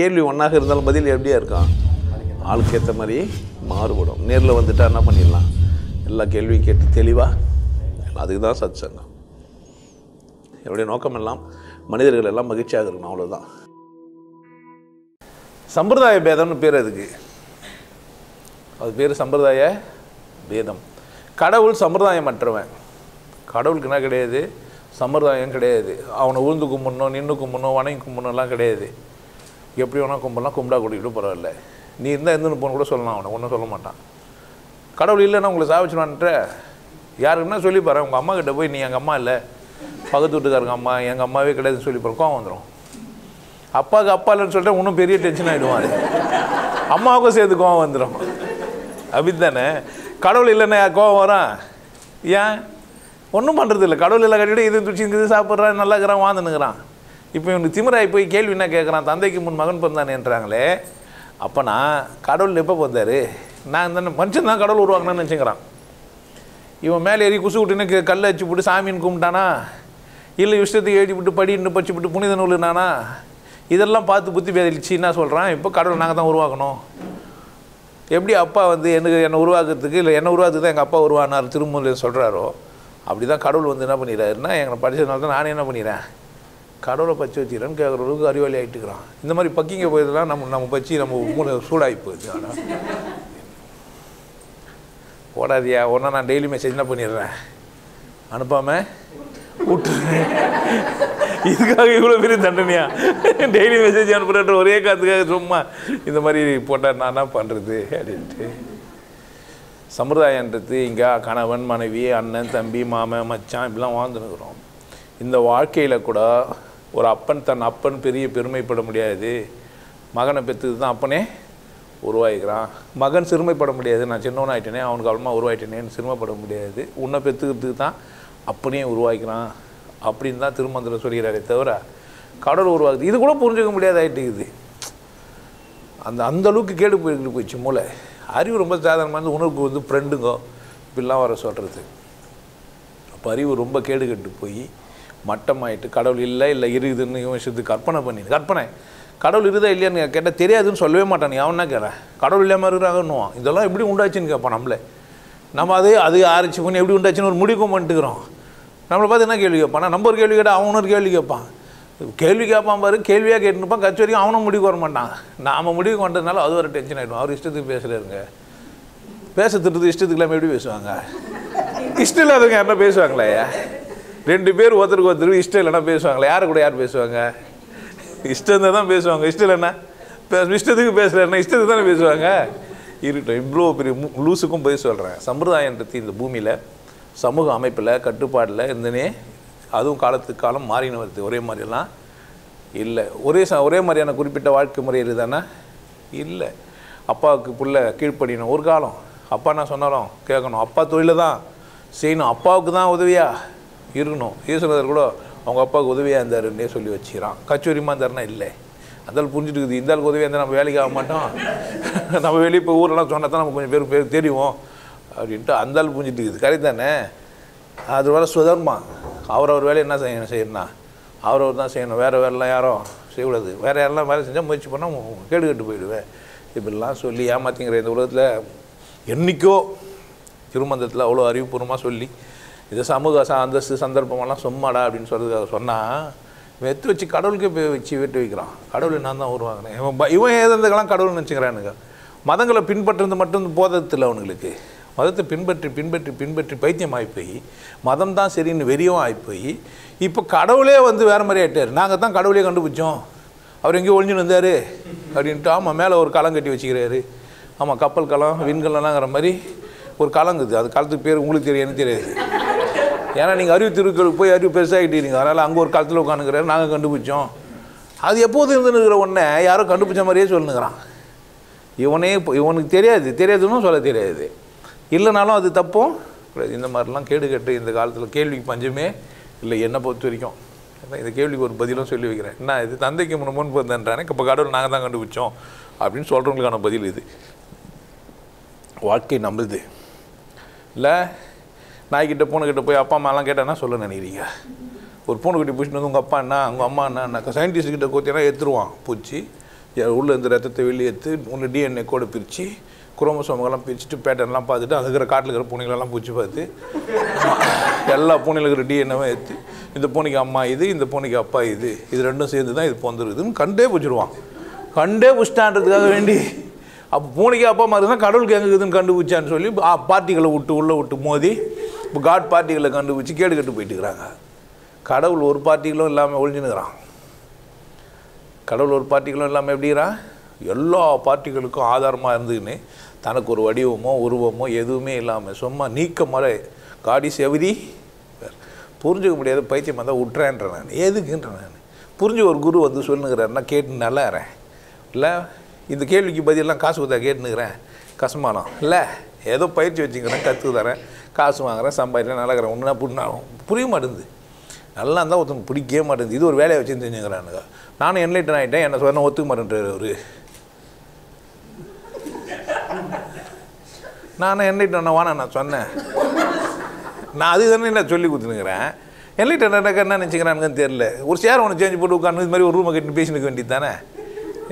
கேள்வி ஒன்றாக இருந்தாலும் பதில் எப்படியா இருக்கும் ஆளுக்கு ஏற்ற மாதிரி மாறுபடும். நேரில் வந்துட்டால் என்ன பண்ணிடலாம்? எல்லா கேள்வியும் கேட்டு தெளிவாக அதுக்கு தான் சத் சங்கம் என்னுடைய நோக்கம் எல்லாம் மனிதர்கள் எல்லாம் மகிழ்ச்சியாக இருக்கணும் அவ்வளோதான் சம்பிரதாய பேதம்னு பேர் அதுக்கு அது பேர் சம்பிரதாய பேதம். கடவுள் சம்பிரதாயமற்றவன். கடவுளுக்கு என்ன கிடையாது? சம்பிரதாயம் கிடையாது. அவனை உழுந்து கும்பிடணும் நின்று கும்பிடணும் வணங்கி கும்பிடணும்லாம் கிடையாது. எப்படி வேணால் கும்பிடலாம் கும்பிடா கூட்டிகிட்டு பரவாயில்ல நீ இருந்தால் எந்தன்னு போன கூட சொல்லலாம் அவனை ஒன்றும் சொல்ல மாட்டான். கடவுள் இல்லைன்னா உங்களை சாவிச்சுவான்ட்ட யாருக்குன்னா சொல்லி பாரு உங்கள் அம்மா கிட்ட போய் நீ எங்கள் அம்மா இல்லை. பக்கத்து வீட்டுக்காரங்க அம்மா எங்கள் அம்மாவே கிடையாதுன்னு சொல்லி பாரு கோவம் வந்துடும் அப்பாவுக்கு அப்பா இல்லைன்னு சொல்லிட்டு இன்னும் பெரிய டென்ஷன் ஆகிடுவான் அம்மாவுக்கும் சேர்த்து கோவம் வந்துடும் அப்படித்தானே கடவுள் இல்லைன்னா கோவம் வரும்? ஏன்? ஒன்றும் பண்ணுறது இல்லை கடவுள் இல்லை கட்டிட்டு இது துச்சி இது சாப்பிட்றான் நல்லா இருக்கிறான் வாழ்ந்துனுங்கிறான் இப்போ இவனுக்கு திமிராய் போய் கேள்வி என்ன கேட்குறான் தந்தைக்கு முன் மகன் பிறந்தானேன்றாங்களே அப்போ நான் கடவுள் எப்போ பிறந்தார்? நான் இந்த மனுஷன் தான் கடவுள் உருவாக்கணும்னு நினச்சிக்கிறான். இவன் மேலே ஏறி குசு விட்டுன்னு கல்லை வச்சு போட்டு சாமின்னு கும்பிட்டானா? இல்லை இஷ்டத்துக்கு எழுதி விட்டு படின்னு படிச்சு விட்டு புனித நூலுனானா இதெல்லாம் பார்த்து புத்தி பேதலிச்சு என்ன சொல்கிறான் இப்போ கடவுள் நாங்கள் தான் உருவாக்கணும். எப்படி அப்பா வந்து எனக்கு என்னை உருவாக்குறதுக்கு இல்லை என்னை உருவாக்குறதுக்கு தான் எங்கள் அப்பா உருவானார் திருமூலில் சொல்கிறாரோ அப்படி தான் கடவுள் வந்து என்ன பண்ணிடுறாருன்னா எங்களை படித்ததுனால தான் நானே என்ன பண்ணிடுறேன்? கடவுளை பச்சை வச்சுக்கிறேன்னு கேட்குற அளவுக்கு அறிவாளி ஆகிட்டுக்கிறான் இந்த மாதிரி பக்கிங்க போயதெல்லாம் நம்ம நம்ம பச்சி நம்ம மூளை சூடாகி போகுது ஆனால் ஓடாதியா ஒன்றா நான் டெய்லி மெசேஜ் என்ன பண்ணிடுறேன்? அனுப்பாமல் விட்டுறேன் இதுக்காக இவ்வளோ பெரிய தண்டனையா? டெய்லி மெசேஜ் அனுப்புகிறேன் ஒரே காத்துக்காக சும்மா இந்த மாதிரி போட்டால் நான் என்ன பண்ணுறது அப்படின்ட்டு. சம்பிரதாயன்றது இங்கே கணவன் மனைவி அண்ணன் தம்பி மாமன் மச்சான் இப்படிலாம் வாழ்ந்துருக்குறோம் இந்த வாழ்க்கையில் கூட ஒரு அப்பன் தன் அப்பன் பெரிய பெருமைப்பட முடியாது. மகனை பெற்றது தான் அப்பனே உருவாகிக்கிறான். மகன் சிறுமைப்பட முடியாது. நான் சின்னவன் ஆகிட்டேனே அவனுக்கு அவ்வளோமா உருவாயிட்டேனேன்னு சிறுமைப்பட முடியாது. உன்னை பெற்றுக்கிறதுக்கு தான் அப்பனே உருவாக்கிறான் அப்படின்னு தான் திருமந்திரம் சொல்கிறாரே தவிர கடவுள் உருவாக்குது. இது கூட புரிஞ்சுக்க முடியாத ஆகிட்டுக்குது அந்த அந்த அளவுக்கு கேடு போயிட்டு போயிடுச்சு மூளை. அறிவு ரொம்ப சாதாரணமாக உணர்வுக்கு வந்து ஃப்ரெண்டுங்கோ இப்படிலாம் வர சொல்கிறது அப்போ அறிவு ரொம்ப கேடு கெட்டு போய் மட்டமாயிட்டு கடவுள் இல்லை இல்லை இருக்குதுன்னு இவன் கற்பனை பண்ணி கற்பனை. கடவுள் இருக்குதா இல்லையான்னு கேட்டால் தெரியாதுன்னு சொல்லவே மாட்டான். நீ என்ன கேட்குறேன் கடவுள் இல்லாமல் இருக்கிறாங்கன்னுவான் இதெல்லாம் எப்படி உண்டாச்சுன்னு கேட்பான் நம்மளே. நம்ம அது அது ஆராய்ச்சி பண்ணி எப்படி உண்டாச்சுன்னு ஒரு முடிவு பண்ணிட்டுக்கிறோம் நம்மளை பார்த்து என்ன கேள்வி கேட்பான் நம்ம ஒரு கேள்வி கேட்டால் அவனும் ஒரு கேள்வி கேட்பான். கேள்வி கேட்பான் பாரு கேள்வியாக கேட்டுருப்பான். கட்சி வரைக்கும் அவனும் முடிவுக்கு வர மாட்டான். நாம் முடிவுக்கு வந்ததுனால அது ஒரு டென்ஷன் ஆகிடும் அவர் இஷ்டத்துக்கு பேசுகிறாருங்க பேச திட்டது இஷ்டத்துக்கு இல்லாமல் எப்படி பேசுவாங்க? இஷ்டம் இல்லாதவங்க யாருன்னா பேசுவாங்களே ரெண்டு பேர் ஒருத்தருக்கு ஒருத்தர் இஷ்டம் இல்லைன்னா பேசுவாங்களே. யாரு கூட யார் பேசுவாங்க? இஷ்டம் தான் பேசுவாங்க. இஷ்டம் இல்லைன்னா இஷ்டத்துக்கு பேசுகிறேன்னா இஷ்டத்துக்கு தானே பேசுவாங்க? இருக்கட்டும் இவ்வளோ பெரிய லூசுக்கும் போய் சொல்கிறேன் சம்பிரதாயன்றது இந்த பூமியில் சமூக அமைப்பில் கட்டுப்பாடில் இருந்தனே அதுவும் காலத்துக்கு காலம் மாறின வருது. ஒரே மாதிரிலாம் இல்லை. ஒரே ச ஒரே மாதிரியான குறிப்பிட்ட வாழ்க்கை முறை இருக்குதானே இல்லை. அப்பாவுக்கு புள்ள கீழ்ப்படியணும். ஒரு காலம். அப்பா என்ன சொன்னாலும் கேட்கணும். அப்பா தொழிலை தான் செய்யணும். அப்பாவுக்கு தான் உதவியா? இருக்கணும். ஈஸ்வரர் கூட அவங்க அப்பாவுக்கு உதவியாக இருந்தாருன்னே சொல்லி வச்சுக்கிறான். கச்சோரிமா இருந்தாருன்னா இல்லை. அந்தால் புரிஞ்சுட்டுக்குது இந்த ஆளுக்கு உதவியாக இருந்தால் நம்ம வேலைக்கு ஆக மாட்டோம். நம்ம வெளியே இப்போ ஊரெல்லாம் சொன்னால் தான் நம்ம கொஞ்சம் பேர் பேர் தெரியும் அப்படின்ட்டு அந்த ஆள் புரிஞ்சுட்டுக்குது கரெக்ட் தானே? அது வேலை சுதர்மா. அவர் அவர் வேலையை என்ன செய்யணும் செய்யணும்னா அவர் தான் செய்யணும். வேறு வேலைலாம் யாரும் செய்யக்கூடாது. வேறு யாரெல்லாம் வேலை செஞ்சால் முயற்சி பண்ணால் கேடு கட்டு போயிடுவேன். இப்படிலாம் சொல்லி ஏமாத்திங்கிற இந்த உலகத்தில் என்றைக்கோ திருமந்தத்தில் அவ்வளோ அறிவுபூர்வமாக சொல்லி இது சமூக ச அந்தஸ்து சந்தர்ப்பமெல்லாம் சும்மாடா அப்படின்னு சொல்கிறதுக்காக சொன்னால் வெத்து வச்சு கடவுளுக்கே போய் வச்சு வெட்டு வைக்கிறான். கடவுளை நான் தான் உருவாங்கினேன் இவன் இவன் ஏதந்துக்கெல்லாம் கடவுள் நினச்சிக்கிறானுங்க மதங்களை பின்பற்றுறது மட்டும் போதத்தில் அவனுங்களுக்கு. மதத்தை பின்பற்றி பின்பற்றி பின்பற்றி பைத்தியம் ஆகிப்போய் மதம் தான் சரின்னு வெறியும் ஆகிப்போய் இப்போ கடவுளே வந்து வேறு மாதிரி ஆகிட்டார் நாங்கள் தான் கடவுளே கண்டுபிடிச்சோம். அவர் எங்கேயோ ஒழிஞ்சுன்னு வந்தார் அப்படின்ட்டு ஆமாம் மேலே ஒரு களம் கட்டி வச்சுக்கிறாரு. ஆமாம் கப்பல் களம் விண்கலம்லாங்கிற மாதிரி ஒரு களங்குது அது காலத்துக்கு பேர் உங்களுக்கு தெரியும் எனக்கு தெரியாது. ஏன்னா நீங்கள் அறிவு திருக்களுக்கு போய் அறிவு பெருசாகிட்டீங்க. அதனால் அங்கே ஒரு காலத்தில் உட்காந்துக்கிறாரு நாங்கள் கண்டுபிடிச்சோம். அது எப்போது இருந்துருக்கிற ஒன்றை யாரோ கண்டுபிடிச்ச மாதிரியே சொல்லுங்கிறான். இவனே இப்போ இவனுக்கு தெரியாது. தெரியாதுன்னு சொல்ல தெரியாது. இல்லைனாலும் அது தப்பும் இந்த மாதிரிலாம் கேடு கட்டு இந்த காலத்தில் கேள்விக்கு பஞ்சமே இல்லை. என்னை பொறுத்த வரைக்கும். இந்த கேள்விக்கு ஒரு பதிலும் சொல்லி வைக்கிறேன். என்ன இது? தந்தைக்கு முன் முன்பு வந்தேன்றானே. இப்போ கடவுள் நாங்கள் தான் கண்டுபிடிச்சோம் அப்படின்னு சொல்கிறவங்களுக்கான பதில் இது. வாழ்க்கை நம்மளுது. இல்லை நாய்கிட்ட பூனைக்கிட்ட போய் அப்பா அம்மாலாம் கேட்டால் சொல்ல நினைக்கிறீங்க? ஒரு பூனைக்குட்டி பிடிச்சிட்டு வந்து உங்கள் அப்பா என்ன உங்கள் அம்மா என்ன சயின்டிஸ்ட் கிட்ட கோத்தினா எடுத்துருவான் பூச்சி. உள்ளே உள்ள இருந்து ரத்தத்தை வெளியே எடுத்து ஒன்று டிஎன்ஏ கோட பிரித்து குரோமசோமெல்லாம் பிரிச்சுட்டு பேட்டர்ன்லாம் பார்த்துட்டு அது இருக்கிற காட்டில் இருக்கிற பூனைகளெல்லாம் பூச்சி பார்த்து எல்லா பூனையில் இருக்கிற டிஎன்ஏவும் எடுத்து இந்த பூனைக்கு அம்மா இது இந்த பூனைக்கு அப்பா இது இது ரெண்டும் சேர்ந்து தான் இது பொந்துருதுன்னு கண்டே பிடிச்சிடுவான் கண்டே பிடிச்சிட்டான்றதுக்காக வேண்டி. அப்போ பூனைக்கு அப்பா மாதிரி தான் கடவுளுக்கு எங்கே இருக்குதுன்னு கண்டுபிடிச்சான்னு சொல்லி பார்ட்டிகளை விட்டு உள்ளே விட்டு மோதி இப்போ காட் பார்ட்டிகளை கண்டுபிடிச்சி கேடு கட்டு போயிட்டு இருக்கிறாங்க. கடவுள் ஒரு பார்ட்டிகளும் இல்லாமல் ஒழிஞ்சுனுக்கிறான் கடவுள் ஒரு பார்ட்டிகளும் இல்லாமல் எப்படிங்கிறான் எல்லா பார்ட்டிகளுக்கும் ஆதாரமாக இருந்துக்கின்னு தனக்கு ஒரு வடிவமோ உருவமோ எதுவுமே இல்லாமல் சும்மா நீக்க முறை காடி செவதி புரிஞ்சுக்க முடியாத பைத்தியம் தான் விட்றேன்ற நான். எதுக்குன்ற நான். புரிஞ்சு ஒரு குரு வந்து சொல்லுங்கிறாருன்னா கேட்டு நல்லா இல்லை இந்த கேள்விக்கு பதிலாம் காசு கொடுத்தா கேட்டுனுக்கிறேன் கசமானம் இல்லை ஏதோ பயிற்சி வச்சுக்கிறேன் கற்று தரேன். காசு வாங்குறேன் சம்பாதிக்கிறேன் நல்லா இருக்கிறேன். ஒன்றுனா புண்ணாகும் புரிய மாட்டேங்குது. நல்லா இருந்தால் ஒருத்தனுக்கு பிடிக்கவே மாட்டேங்குது. இது ஒரு வேலையை வச்சு செஞ்சுக்கிறானுங்க நானும் என்லைட்டன் ஆகிட்டேன் என்ன சொன்ன ஒத்துக்க மாட்டேன்ட்டு அவர். நானும் என்லைட்டன் வானா நான் சொன்னேன். நான் அது தானே நான் சொல்லி கொடுத்துனுக்குறேன். என்லைட்டன் என்ன நினச்சிக்கிறானுங்கன்னு தெரில ஒரு சேர் ஒன்று சேஞ்ச் போட்டு உட்காந்து இது மாதிரி ஒரு ரூமை கட்டி பேசினுக்க வேண்டியது தானே?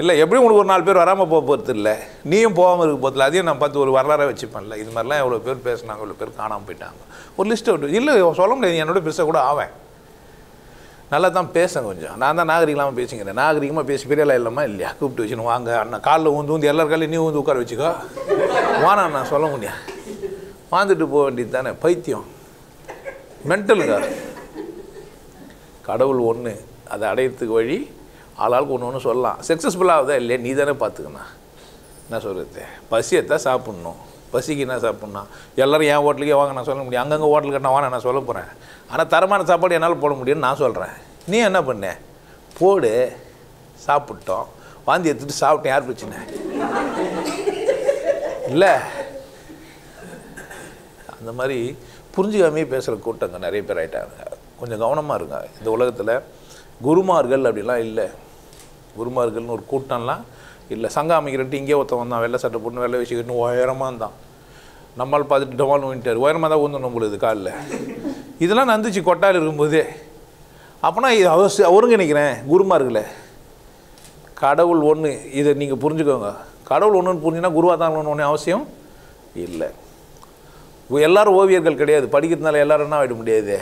இல்லை எப்படியும் உங்களுக்கு ஒரு நாலு பேர் வராமல் போக போகிறது இல்லை? நீயும் போகாமல் இருக்க போகிறதில்ல அதையும் நான் பார்த்து ஒரு வரலாறாக வச்சுப்பேன்ல. இது மாதிரிலாம் எவ்வளோ பேர் பேசினாங்க இவ்வளோ பேர் காணாமல் போயிட்டாங்க. ஒரு லிஸ்ட்டு விட்டு. இல்லை சொல்ல முடியாது. என்னோட பெருசாக கூட ஆவேன். நல்லா தான் பேசேன் கொஞ்சம். நான் தான் நாகரிகமாக பேசிக்கிறேன். நாகரிகமாக பேசி பெரியலாம் இல்லாமல் இல்லையா? கூப்பிட்டு வச்சுன்னு வாங்க. அண்ணா காலில் ஊந்து ஊந்து எல்லார் காலையும் நீ ஊந்து உட்கார வச்சுக்கோ. வானா நான் சொல்ல முடியும் வாழ்ந்துட்டு போக வேண்டியது தானே. பைத்தியம். மென்டலுங்க கடவுள் ஒன்று அதை அடையிறதுக்கு வழி ஆளாளுக்கு ஒன்று ஒன்று சொல்லலாம். சக்ஸஸ்ஃபுல்லாக ஆகுதா இல்லையா? நீ தானே பார்த்துக்கணும். என்ன சொல்கிறது பசியத்தான் சாப்பிட்ணும். பசிக்கு என்ன சாப்பிட்ணும் எல்லோரும் என் ஹோட்டலுக்கே வாங்க நான் சொல்ல முடியும். அங்கங்கே ஹோட்டல் கட்டினா வாங்க நான் சொல்ல போகிறேன் ஆனால் தரமான சாப்பாடு என்னால் போட முடியும்னு நான் சொல்கிறேன் நீ என்ன பண்ண? போடு சாப்பிட்டோம். வாந்தி எடுத்துட்டு சாப்பிட்டேன் யார் பிரச்சனை? இல்லை. அந்த மாதிரி புரிஞ்சுக்காமே பேசுகிற கூட்டங்க நிறைய பேர் ஆகிட்டாங்க கொஞ்சம் கவனமாக இருங்க. இந்த உலகத்தில் குருமார்கள் அப்படிலாம் இல்லை. குருமார்கள்னு ஒரு கூட்டம்லாம் இல்லை. சங்கம் அமைக்கிறன்ட்டு இங்கே ஒருத்தன் வந்தான். வெள்ளை சட்டை போட்டு வெள்ளை வச்சுக்கிட்டு உயரமாக இருந்தான். நம்மால் பார்த்துட்டு டமால் வந்துட்டார் உயரமாக தான் ஊந்தணும் நம்மளுது காலில். இதெல்லாம் நந்துச்சு கொட்டால் இருக்கும்போதே. அப்போனா இது அவசியம் ஒருங்கிணைக்கிறேன் குருமார்களை. கடவுள் ஒன்று இதை நீங்கள் புரிஞ்சுக்கோங்க. கடவுள் ஒன்றுன்னு புரிஞ்சுன்னா குருவாக தான் ஒன்று அவசியம் இல்லை. எல்லாரும் ஓவியர்கள் கிடையாது. படிக்கிறதுனால எல்லாரும் என்ன ஆகிட முடியாது?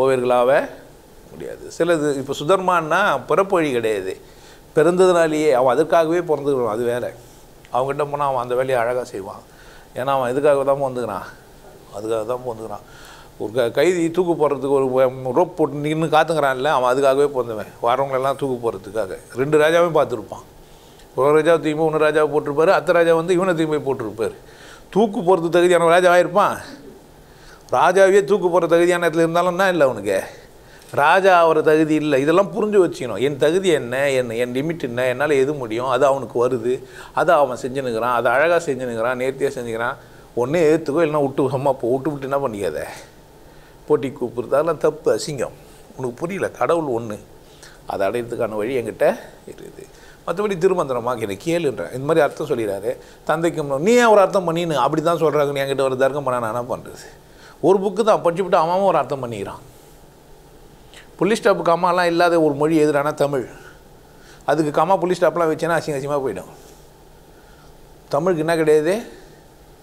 ஓவியர்களாக முடியாது. சிலது இப்போ சுதர்மான்னா பிறப்பு வழி கிடையாது. பிறந்ததுனாலேயே அவன் அதற்காகவே பிறந்துக்கிறான் அது வேலை அவங்ககிட்ட போனால் அவன் அந்த வேலையை அழகாக செய்வான். ஏன்னா அவன் இதுக்காக தான் பிறந்துக்கிறான்? அதுக்காக தான் பிறந்துக்கிறான். ஒரு க கைதி தூக்கு போடுறதுக்கு ஒரு ரோப் போட்டு நின்று காத்துங்கிறான்ல அவன் அதுக்காகவே பிறந்தவன் வரவங்களெல்லாம் தூக்கு போடுறதுக்காக. ரெண்டு ராஜாவையும் பார்த்துருப்பான். ஒரு ராஜாவை தூக்கி ஒன்று ராஜாவை போட்டிருப்பார். அத்த ராஜா வந்து இவனை தூக்கி போய் போட்டிருப்பாரு. தூக்கு போகிறது தகுதியான ராஜாவாக இருப்பான்? ராஜாவே தூக்கு போகிற தகுதியான இடத்துல இருந்தாலும் என்ன இல்லை அவனுக்கு. ராஜா அவர் தகுதி இல்லை. இதெல்லாம் புரிஞ்சு வச்சுக்கணும். என் தகுதி என்ன? என் என் லிமிட் என்ன? என்னால் எது முடியும்? அது அவனுக்கு வருது. அதை அவன் செஞ்சுனுக்கிறான். அதை அழகாக செஞ்சுனுக்கிறான். நேர்த்தியாக செஞ்சுக்கிறான். ஒன்றே ஏற்றுக்கோ இல்லைன்னா விட்டு சும்மா போ. விட்டு விட்டு என்ன பண்ணிக்காத போட்டி கூப்பிடுறது அதெல்லாம் தப்பு அசிங்கம். உனக்கு புரியல? கடவுள் ஒன்று அதை அடையிறதுக்கான வழி என்கிட்ட இருக்குது. மற்றபடி திருமந்திரமாக எனக்கு கேளுன்றேன் இந்த மாதிரி அர்த்தம் சொல்லிடுறாரு தந்தைக்கு நீ ஏன் ஒரு அர்த்தம் பண்ணின்னு? அப்படி தான் சொல்கிறாங்க நீ என்கிட்ட ஒரு தர்க்கம் பண்ண நான் என்ன பண்ணுறது ஒரு புக்கு தான். படிச்சுவிட்டு அவன் ஒரு அர்த்தம் பண்ணிக்கிறான். புள்ளி ஸ்டாப்புக்கு அம்மாலாம் இல்லாத ஒரு மொழி எதுனா தமிழ். அதுக்கு கம்மா புள்ளி ஸ்டாப்லாம் வச்சேன்னா அசிங்க அசிங்கமாக போயிடும். தமிழுக்கு என்ன கிடையாது?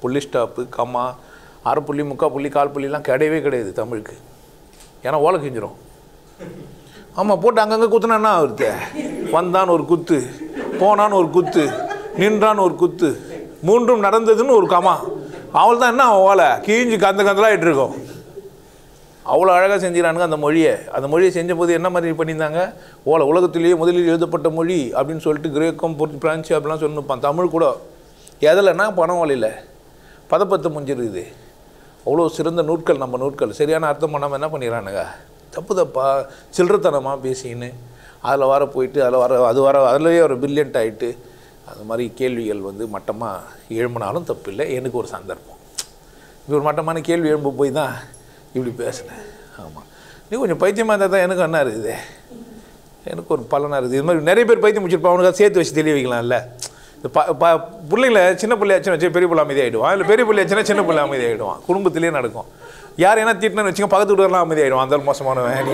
புள்ளி ஸ்டாப்பு கம்மா அரை புள்ளி முக்கால் புள்ளி கால் புள்ளிலாம் கிடையவே கிடையாது தமிழுக்கு. ஏன்னா ஓலை கிஞ்சிரும். ஆமாம் போட்டு அங்கங்கே குத்துனா என்ன வந்தான்னு ஒரு குத்து போனான்னு ஒரு குத்து நின்றான்னு ஒரு குத்து. மூன்றும் நடந்ததுன்னு ஒரு கமா அவள் தான் என்ன ஓலை? கீஞ்சு கந்த கந்தலாக இருக்கும் அவ்வளோ அழகாக செஞ்சுக்கிறானுங்க அந்த மொழியை. அந்த மொழியை செஞ்சபோது என்ன மாதிரி பண்ணியிருந்தாங்க? ஓலை உலகத்திலேயே முதலில் எழுதப்பட்ட மொழி அப்படின்னு சொல்லிட்டு கிரேக்கம் பொருள் பிரான்ச்சு அப்படிலாம் சொல்லிருப்பான் தமிழ் கூட. எதில்னா பணம் வலையில் பதப்பத்து முடிஞ்சிருக்குது அவ்வளோ சிறந்த நூட்கள் நம்ம நூட்கள் சரியான அர்த்தம் பண்ணாமல் என்ன பண்ணிடுறானுங்க தப்பு தப்பா சில்லறத்தனமாக பேசின்னு அதில் வர போயிட்டு அதில் வர அது வர அதுலேயே ஒரு பில்லியன்ட் ஆகிட்டு அது மாதிரி கேள்விகள் வந்து மட்டமாக எழும்பினாலும் தப்பு இல்லை எனக்கு ஒரு சந்தர்ப்பம். இது ஒரு மட்டமான கேள்வி எழும்ப போய் தான் இப்படி பேசினேன். ஆமாம் நீ கொஞ்சம் பைத்தியமாக இருந்தால் தான் எனக்கு என்ன இருக்குது. எனக்கு ஒரு பலனாக இருக்குது. இது மாதிரி நிறைய பேர் பைத்தியம் முடிச்சிருப்பா அவனுக்கு சேர்த்து வச்சு தெளிய வைக்கலாம்ல. இந்த ப ப பிள்ளைங்கள சின்ன பிள்ளையாச்சுன்னு வச்சு பெரிய பிள்ளை அமைதியாகிடுவான் இல்லை பெரிய பிள்ளையாச்சுன்னா சின்ன பிள்ளை அமைதியாகிடுவான் குடும்பத்திலேயே நடக்கும். யார் என்ன திட்டினு வச்சுக்கோ பக்கத்து வீட்டுலாம் அமைதியாகிடுவான் அந்த மோசமானவன். நீ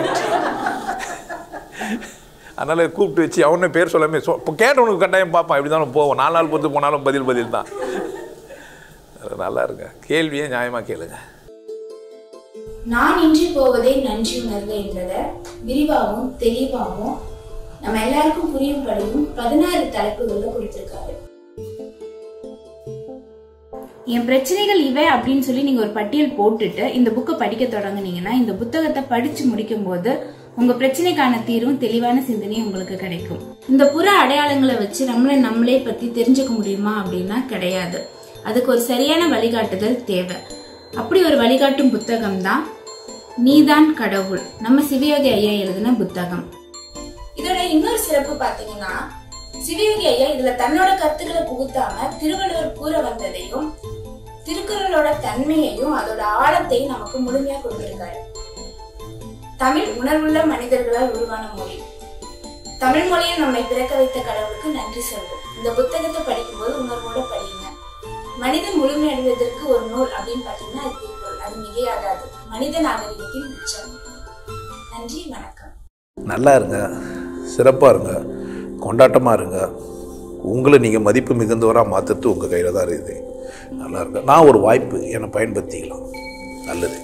அதனால் கூப்பிட்டு வச்சு அவனே பேர் சொல்லாமே சொ இப்போ கேட்டவனுக்கு கட்டாயம் பார்ப்பான். இப்படி தானே போவோம். நாலு நாள் பொறுத்து போனாலும் பதில் பதில் தான். அது நல்லா இருங்க. கேள்வியே நியாயமாக கேளுங்க. நான் இன்றி போவதே நன்றி உணர்வு என்றதை விரிவாகவும் தெளிவாகவும் நம்ம எல்லாருக்கும் புரியும்படியும் பதினாறு தலைப்புகளில் கொடுத்திருக்காரு. என் பிரச்சனைகள் இவை அப்படின்னு சொல்லி நீங்க ஒரு பட்டியல் போட்டுட்டு இந்த புக்கை படிக்க தொடங்குனீங்கன்னா இந்த புத்தகத்தை படிச்சு முடிக்கும் போது உங்க பிரச்சனைக்கான தீர்வும் தெளிவான சிந்தனையும் உங்களுக்கு கிடைக்கும். இந்த புற அடையாளங்களை வச்சு நம்மளை நம்மளே பத்தி தெரிஞ்சுக்க முடியுமா அப்படின்னா கிடையாது. அதுக்கு ஒரு சரியான வழிகாட்டுதல் தேவை. அப்படி ஒரு வழிகாட்டும் புத்தகம் தான் நீதான் கடவுள். நம்ம சிவயோகி ஐயா எழுதின புத்தகம். இதோட இன்னொரு சிறப்பு பாத்தீங்கன்னா சிவயோகி ஐயா இதுல தன்னோட கருத்துக்களை புகுத்தாம திருவள்ளுவர் கூற வந்ததையும் திருக்குறளோட தன்மையையும் அதோட ஆழத்தையும் நமக்கு முழுமையா கொடுத்திருக்காரு. தமிழ் உணர்வுள்ள மனிதர்களால் உருவான மொழி. தமிழ் மொழியை நம்மை பிறக்க வைத்த கடவுளுக்கு நன்றி சொல்வோம் இந்த புத்தகத்தை படிக்கும்போது உணர்வோட படியுங்க. மனிதன் முழுமையடைவதற்கு ஒரு நூல் அப்படின்னு பாத்தீங்கன்னா அது திருக்குறள் அது மிகையாகாது மனித நாகரிகத்தின் உச்சம் நன்றி வணக்கம். நல்லா இருங்க. சிறப்பாக இருங்க. கொண்டாட்டமாக இருங்க. உங்களை நீங்கள் மதிப்பு மிகுந்தவராக மாற்றுறது உங்கள் கையில் தான் இருக்குது. நல்லா இருக்கு நான் ஒரு வாய்ப்பு என்னை பயன்படுத்திக்கலாம். நல்லது.